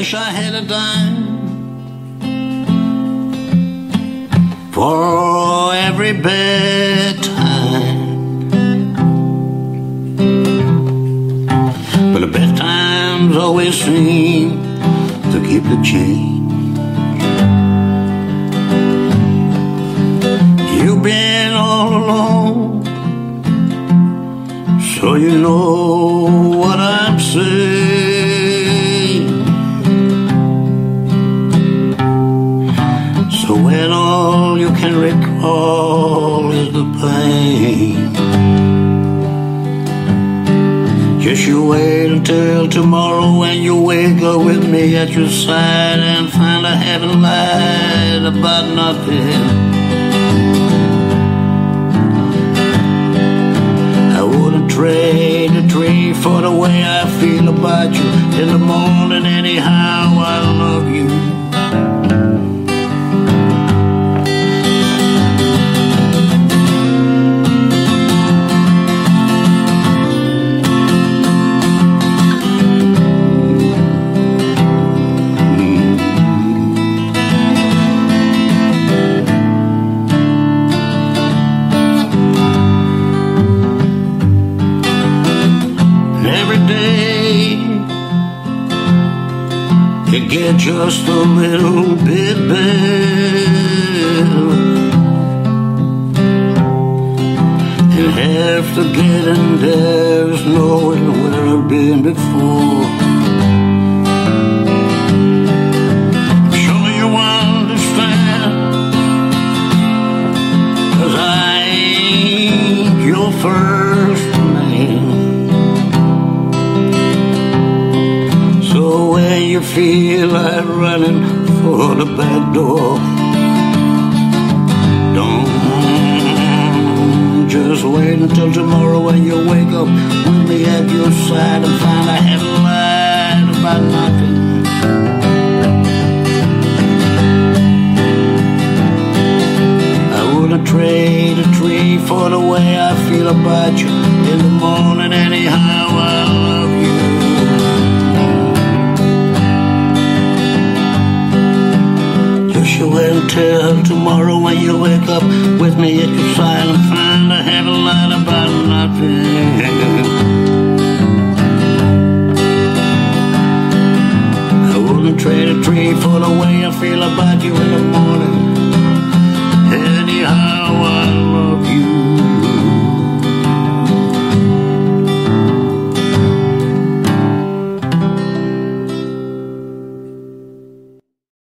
wish I had a dime for every bedtime. But the best times always seem to keep the change. You've been all alone, so you know what I'm saying. So when all you can recall is the pain, just you wait until tomorrow when you wake up with me at your side and find I haven't lied about nothing. I wouldn't trade a tree for the way I feel about you in the morning. Anyhow, I love you. It get just a little bit better. And the getting there is knowing where I've been before. Sure you understand, 'cause I ain't your first you feel like running for the back door, don't just wait until tomorrow when you wake up with me at your side and find haven't lied about nothing. I wouldn't trade a tree for the way I feel about you in the morning. Anyhow, I love you. until tomorrow when you wake up with me at your side and find I have a lot about nothing. I wouldn't trade a dream for the way I feel about you in the morning. Anyhow.